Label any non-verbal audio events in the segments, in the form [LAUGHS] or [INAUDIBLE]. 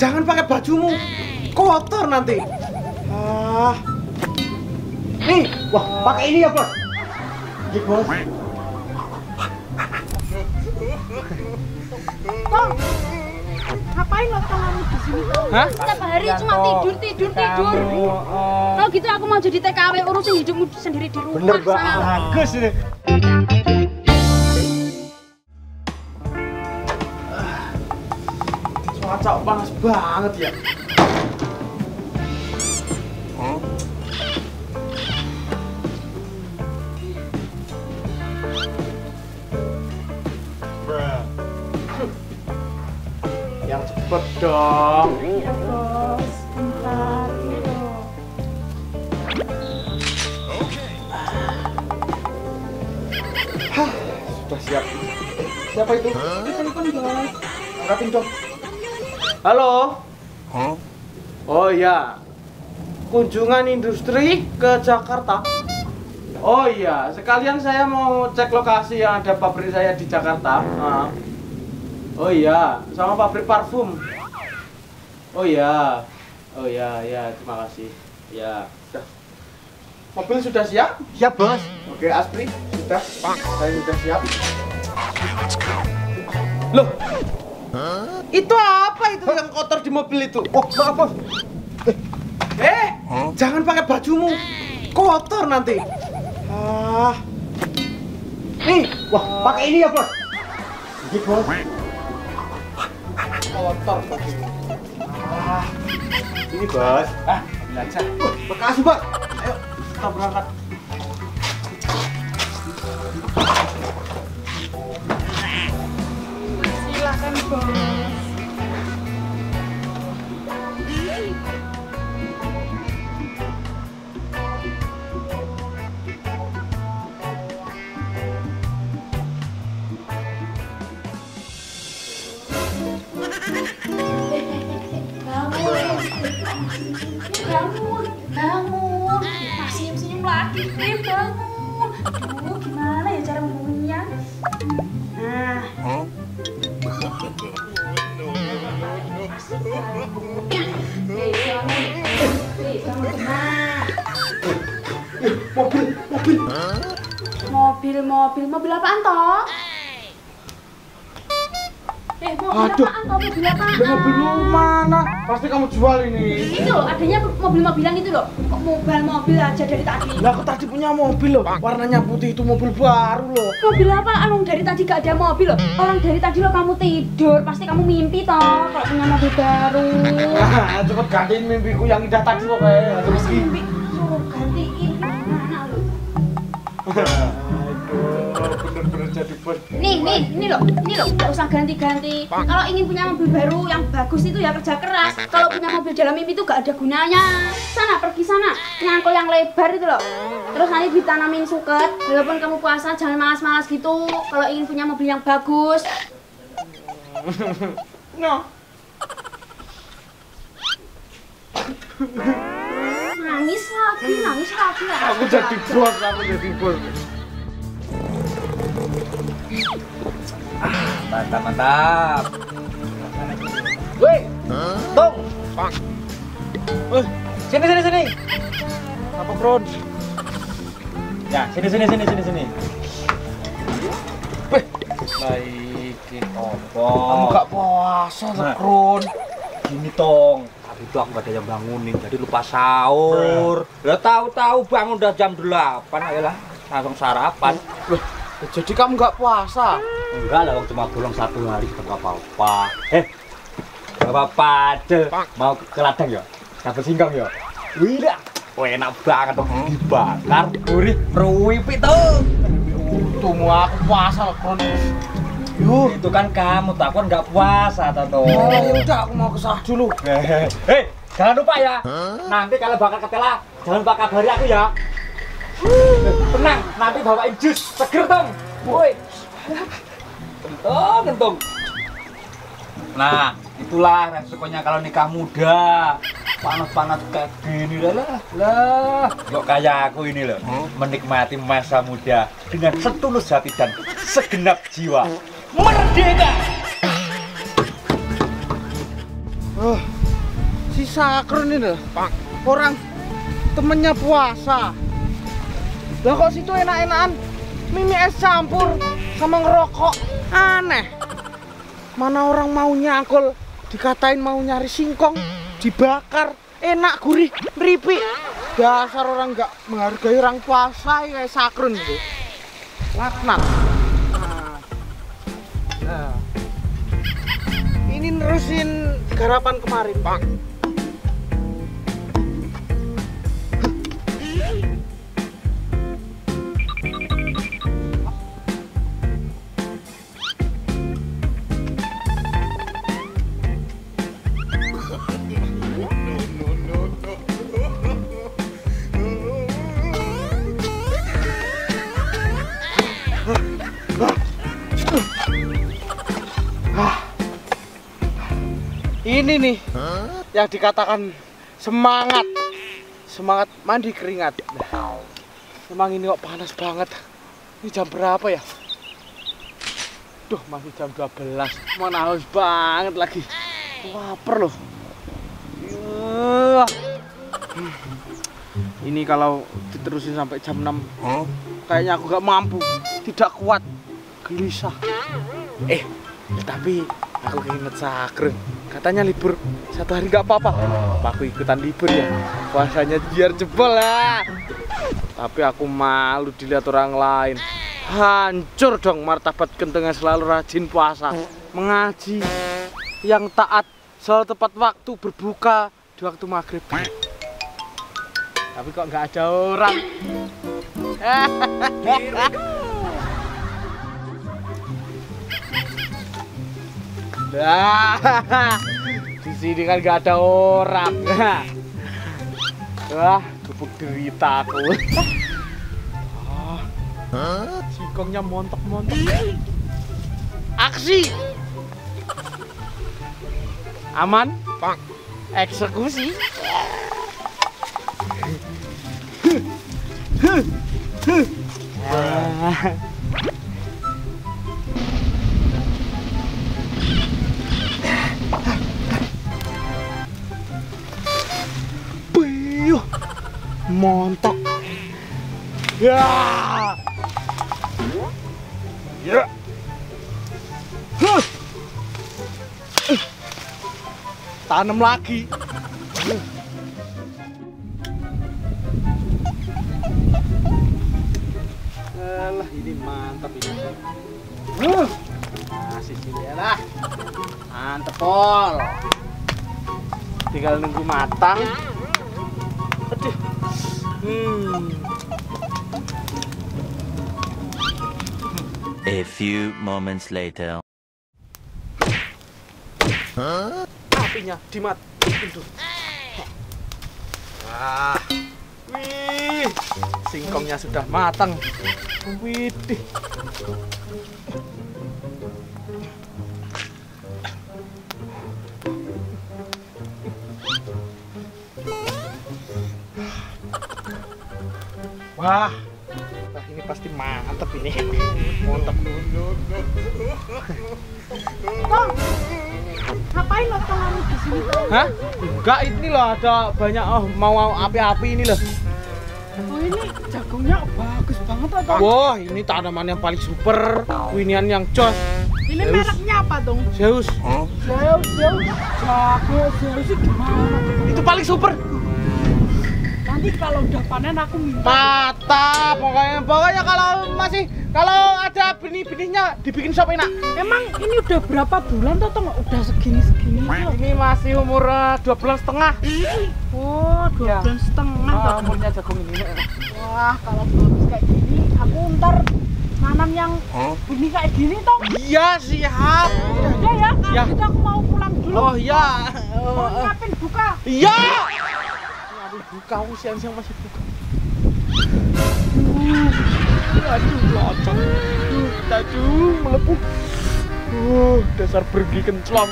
jangan pakai bajumu. Kotor nanti. Ah. Nih, wah, pakai ini ya, Bos. Nih, Bos. Tong, ngapain lo kamu di sini? Hah? Setiap hari cuma tidur, tidur, tidur. Kalau gitu aku mau jadi TKW urusin hidupmu sendiri di rumah. Bener, sana. Bagus ini. Cuaca panas banget ya. Yang cepet dong. Iya bos, bentar. Hah, sudah siap. Siapa itu? Telepon bos. Angkatin dong. Halo. Oh iya. Kunjungan industri ke Jakarta. Oh iya, sekalian saya mau cek lokasi yang ada pabrik saya di Jakarta. Ah. Oh iya, sama pabrik parfum. Oh iya. Oh iya, ya, terima kasih. Ya, sudah. Mobil sudah siap? Siap, Bos. Oke, Aspri, sudah. Saya sudah siap. Loh, itu apa itu yang kotor di mobil itu? Oh, maaf, Bos. Eh, jangan pakai bajumu. Kotor nanti. Ah. Nih, Wah, pakai ini ya, Bos. ini bos. Kotor bajumu. Ah. Ini bos. Ah, belajar. Makasih, Bos. Ayo, kita berangkat. tempo. Mobil, mobil. Mobil, mobil, mobil apaan toh? Eh, mobil Aduh. apaan toh? Mobil apaan? Lah, mobilmu mana? Pasti kamu jual ini. Itu loh, adanya mobil-mobilan itu loh. Kok mobil-mobil aja dari tadi? Lah aku tadi punya mobil loh, warnanya putih itu mobil baru loh. Mobil apa? Orang dari tadi gak ada mobil loh. Orang dari tadi loh kamu tidur, pasti kamu mimpi toh kalau punya mobil baru. Nah, cepet gantiin mimpiku yang indah tadi kayak. Masa mimpi bener-bener jadi bos. Nih, nih, ini loh, ini loh, gak usah ganti-ganti. Kalau ingin punya mobil baru yang bagus itu ya kerja keras. Kalau punya mobil dalam mimpi itu gak ada gunanya. Sana, pergi sana, nyangkul yang lebar itu loh. Terus nanti ditanamin suket. Walaupun kamu puasa, jangan malas-malas gitu. Kalau ingin punya mobil yang bagus. [LAUGHS] No. Nangis nangis lagi. Aku jadi bos, aku jadi bos. Mantap, mantap. Woi, Tong. Woi, sini, sini, sini. Apa, Kron? Ya, sini, sini, sini, sini, sini. Wih, lagi opo? Kamu gak puasa, Nah. Sekron. Gini, Tong. Itu aku gak ada yang bangunin, jadi lupa sahur. Ya tahu-tahu bangun udah jam 8, ayolah. Langsung sarapan. Loh, jadi kamu gak puasa? Enggak lah, cuma bolong satu hari enggak apa-apa. Eh, enggak apa-apa, Cel. Mau ke ladang ya? Dapat singkong ya? Wih. Wah, enak banget tuh dibakar, gurih, ruwipit tuh. Tunggu aku puasa, Sekron. Yuh. Itu kan kamu, tak kan enggak puasa, Toto. Oh, yaudah aku mau kesah dulu. [LAUGHS] Hei, jangan lupa ya. Nanti kalau bakar ketela, jangan lupa kabari aku ya. Tenang, nanti bawain jus seger, Tong. Woi. Kentung, kentung. Nah, itulah resikonya kalau nikah muda. Panas-panas kayak gini lah lah. Lah, kok kayak aku ini loh. Menikmati masa muda dengan setulus hati dan segenap jiwa. Merdeka! Uh, sakrun ini loh. Orang temennya puasa. Lah kok situ enak-enakan mimi es campur sama ngerokok. Aneh. Mana orang mau nyangkul dikatain mau nyari singkong, dibakar, enak gurih, nripi. Dasar orang nggak menghargai orang puasa ya, kayak sakrun itu. Laknat. Ini nerusin garapan kemarin, Pak. Ini nih yang dikatakan semangat, semangat mandi keringat. Nah, emang ini kok panas banget. Ini jam berapa ya? Duh, masih jam 12. Mana haus banget lagi. Laper loh. Yuh. Ini kalau diterusin sampai jam 6, kayaknya aku gak mampu. Tidak kuat. Gelisah. Eh, tapi aku keinget sakrun katanya libur satu hari nggak apa-apa. Apa aku ikutan libur ya. Puasanya biar jebol lah. Tapi aku malu dilihat orang lain. Hancur dong martabat kenteng yang selalu rajin puasa. Mengaji yang taat selalu tepat waktu berbuka di waktu maghrib. Tapi kok nggak ada orang [LAUGHS] [LAUGHS] di sini kan gak ada orang. Wah, gubuk derita aku. Ah, singkongnya montok-montok. Aksi. Aman? Pak. Eksekusi. [LAUGHS] Ah. Montok. Ya. Ya. Huh. Eh. Tanam lagi. Alah, ini mantap ini. Masih sini ya lah. Mantep pol. Tinggal nunggu matang. Aduh. Hmm. A few moments later. Apinya dimatiin tuh. Wah. Wih. Singkongnya sudah matang. Widih. Wah, Wah, ini pasti mantep ini. [LAUGHS] Mantep. Ngapain lo kamu di sini? Hah? Enggak, ini loh ada banyak oh mau api-api ini loh. Oh ini jagungnya bagus banget atau? Wah, ini tanaman yang paling super, winian yang jos. Ini Zeus. mereknya apa dong? Zeus. Zeus, Zeus, jago, Zeus itu gimana? Itu paling super. Nanti kalau udah panen aku minta. Mata, pokoknya pokoknya kalau masih kalau ada benih-benihnya dibikin sop enak. Emang ini udah berapa bulan tuh toh udah segini segini? Ini masih umur eh, dua bulan setengah. Oh, dua Ya. bulan setengah. Ah, toh. umurnya jagung ini. Wah, kalau bagus kayak gini, aku ntar nanam yang benih kayak gini toh. Iya, siap. Udah ya, kalau Ya. gitu aku mau pulang dulu. Oh iya. Mau Oh, eh. nyiapin buka. Iya. Aduh, buka aku siang-siang masih buka. Uh, aduh, locok. Uh, aduh, melepuh. Uh, dasar pergi kenclong.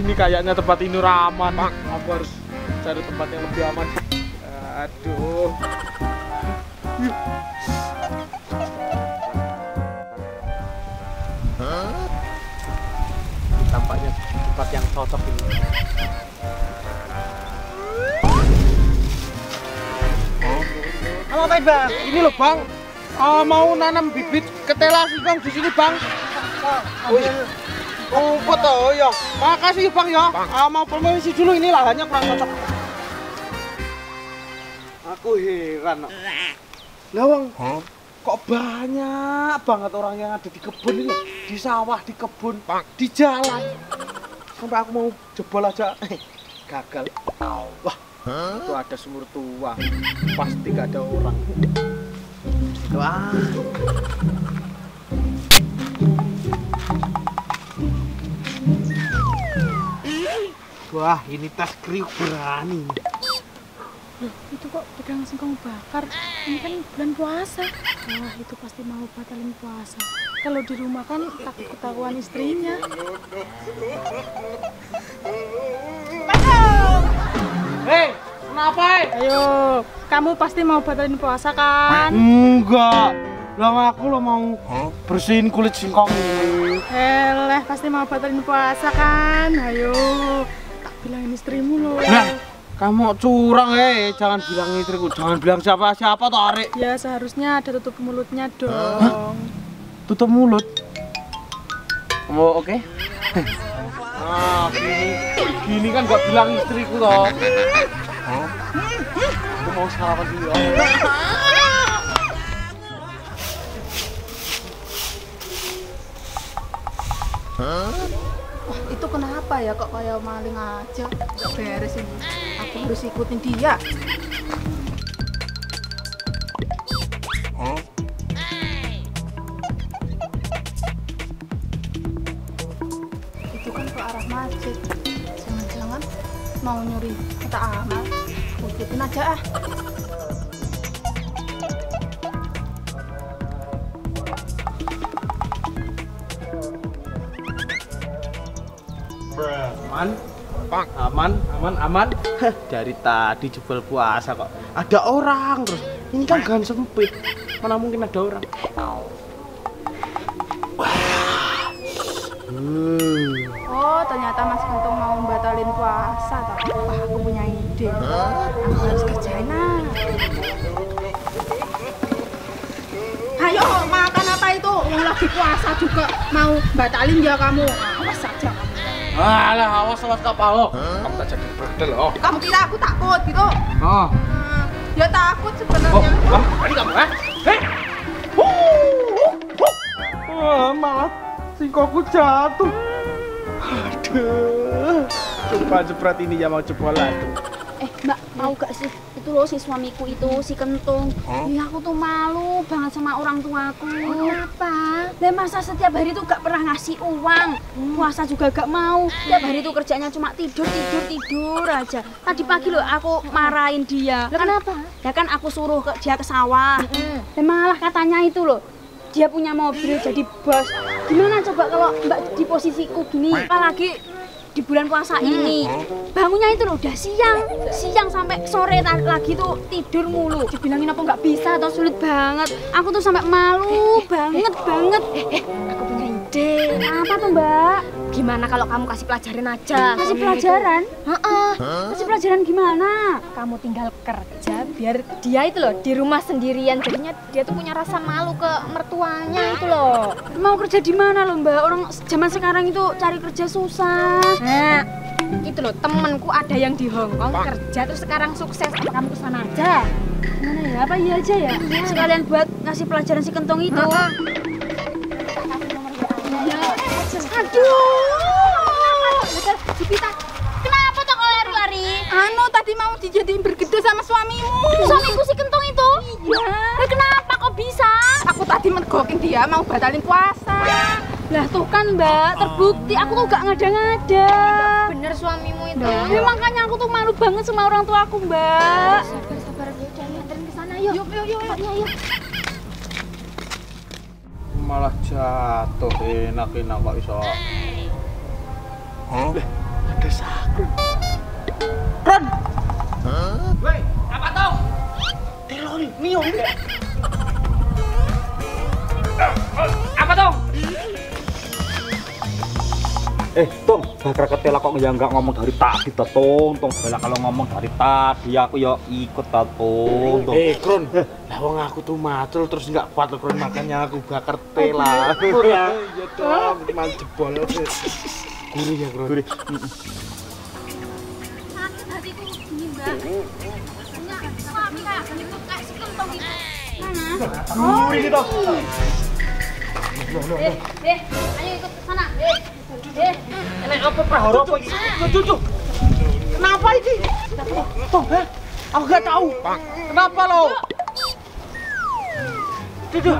Ini kayaknya tempat ini aman. Aku harus cari tempat yang lebih aman. Aduh. Tampaknya tempat yang cocok ini. Mau apa bang? Ini loh bang, Ah, mau nanam bibit ketela singkong di sini bang. Wih, rumput oh ya. Makasih bang ya. Ah, mau permisi dulu ini lahannya kurang cocok. Aku heran. Nak. Lawang, kok banyak banget orang yang ada di kebun ini, di sawah, di kebun, di jalan. Sampai aku mau jebol aja, eh, gagal. Wah, itu ada sumur tua, pasti gak ada orang. Wah. Wah, ini tas kriuk berani. Loh, itu kok pedang singkong bakar? Ini kan bulan puasa. Wah, itu pasti mau batalin puasa. Kalau di rumah kan takut ketahuan istrinya. [LAUGHS] Hei, kenapa? eh? Ayo, kamu pasti mau batalin puasa kan? Enggak. Lah aku lo mau bersihin kulit singkong ini. Eleh, pasti mau batalin puasa kan? Ayo, tak bilangin istrimu loh. Nah, kamu curang eh, jangan bilang istriku, jangan bilang siapa-siapa toh Arek. Ya seharusnya ada tutup mulutnya dong. Tutup mulut. Kamu oke? Ah, gini, gini kan gak bilang istriku toh. Aku mau sarapan dulu ya. Itu kenapa ya kok kayak maling aja? Gak beres ini. Aku harus ikutin dia. Nyuri kata amal. Ikutin aja ah. Aman? Aman, aman, aman. Heh, Dari tadi jebol puasa kok. Ada orang terus. Ini kan gang sempit. Mana mungkin ada orang? Wah. Hmm. Oh, ternyata Mas Gentong mau batalin puasa. Tapi wah, aku punya ide. Aku harus kerjain ah. Ayo, makan apa itu? Yang lagi puasa juga mau batalin ya kamu. Awas saja kamu. Alah, awas awas kapal. Kamu tak jadi berdel oh. Kamu kira aku takut gitu? Oh. Hmm, ya takut Oh, sebenarnya. kamu tadi kamu eh? Hei. Wah, malah singkongku jatuh. Aduh. Coba jepret ini ya mau jebolan tuh. Eh, Mbak, mau gak sih? Itu loh si suamiku itu, si Kentung. Ya aku tuh malu banget sama orang tuaku. Kenapa? Lah masa setiap hari tuh gak pernah ngasih uang. Puasa juga gak mau. Tiap hari tuh kerjanya cuma tidur, tidur, tidur aja. Tadi pagi loh aku marahin dia. Lah kenapa? Ya kan aku suruh ke, dia ke sawah. Dan malah katanya itu loh, dia punya mobil jadi bos. Gimana coba kalau Mbak di posisiku gini? Apalagi di bulan puasa ini. Bangunnya itu udah siang. Siang sampai sore lagi tuh tidur mulu. Dibilangin apa nggak bisa atau sulit banget. Aku tuh sampai malu banget banget. Aku punya ide. apa tuh mbak Gimana kalau kamu kasih pelajaran aja? kasih pelajaran Heeh. kasih pelajaran gimana Kamu tinggal kerja biar dia itu loh di rumah sendirian. Jadinya dia tuh punya rasa malu ke mertuanya itu loh. mau kerja di mana loh mbak orang zaman sekarang itu cari kerja susah Nah, itu loh temenku ada yang di Hong Kong kerja terus sekarang sukses. Apa kamu ke sana aja? mana ya apa iya aja ya sekalian buat ngasih pelajaran si kentong itu Aduh. Cipita, kenapa tuh kau lari-lari anu tadi mau dijadiin bergede sama suamimu. suamiku si kentong itu iya kenapa kok bisa Aku tadi mergokin dia mau batalin puasa. Lah tuh kan mbak, terbukti aku tuh gak ngada-ngada Bener suamimu itu. Ya makanya aku tuh malu banget sama orang tua aku mbak Sabar sabar ya udah anterin ke sana yuk. Yuk yuk yuk. Ya, yuk. Malah jatuh enak-enak kok iso. Lah, Telon, niung. Apa dong? Eh, Tung, bakar ketela kok ya nggak ngomong dari tadi Tung. Tung, bela kalau ngomong dari tadi aku ya ikut. Tung. Eh, Kron. Lah wong aku tuh macul terus nggak kuat loh, Kron. Makanya aku bakar tela. Iya, dong. Man jebol. Gurih ya, Kron. Gurih. sakit hatiku ini mbak Rasanya suami kayak mana Gurih gitu. eh eh ayo ikut ke sana eh eh Ini apa prahara apa iki? Cucu. Kenapa ini? Toh, eh? Aku nggak tahu. Kenapa lo?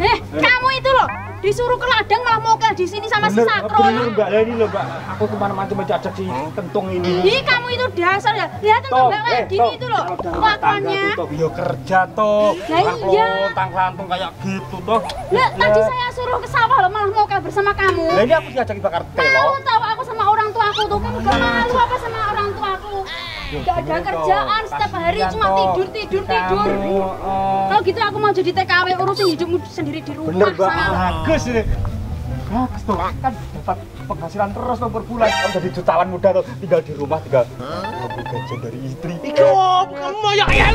eh kamu itu loh disuruh ke ladang malah mau ke di sini sama si Sakro bener Mbak. Ini loh, Mbak. Aku ke mana-mana cuma ada di kentung ini. Ih, kamu itu dasar ya. Lihat tuh mbak kayak gini itu loh. Kelakuannya. Yo kerja toh. Lah iya. Tang lantung kayak gitu toh. Lah, tadi saya suruh ke sawah loh malah mau ke bersama kamu. Lah ini aku diajak bakar Tahu telo. tahu aku sama orang tua aku tuh kamu gak malu apa sama orang tua aku? Gak ada kerjaan setiap hari cuma tidur tidur tidur. Kalau gitu aku mau jadi TKW urusin hidupmu sendiri di rumah. Bener, sana. Bagus ini. Bagus tuh. Kan dapat penghasilan terus tuh per bulan. Kamu jadi jutawan muda tuh. Tinggal di rumah tinggal ngambil gajian dari istri. Om, kamu mau ya ya.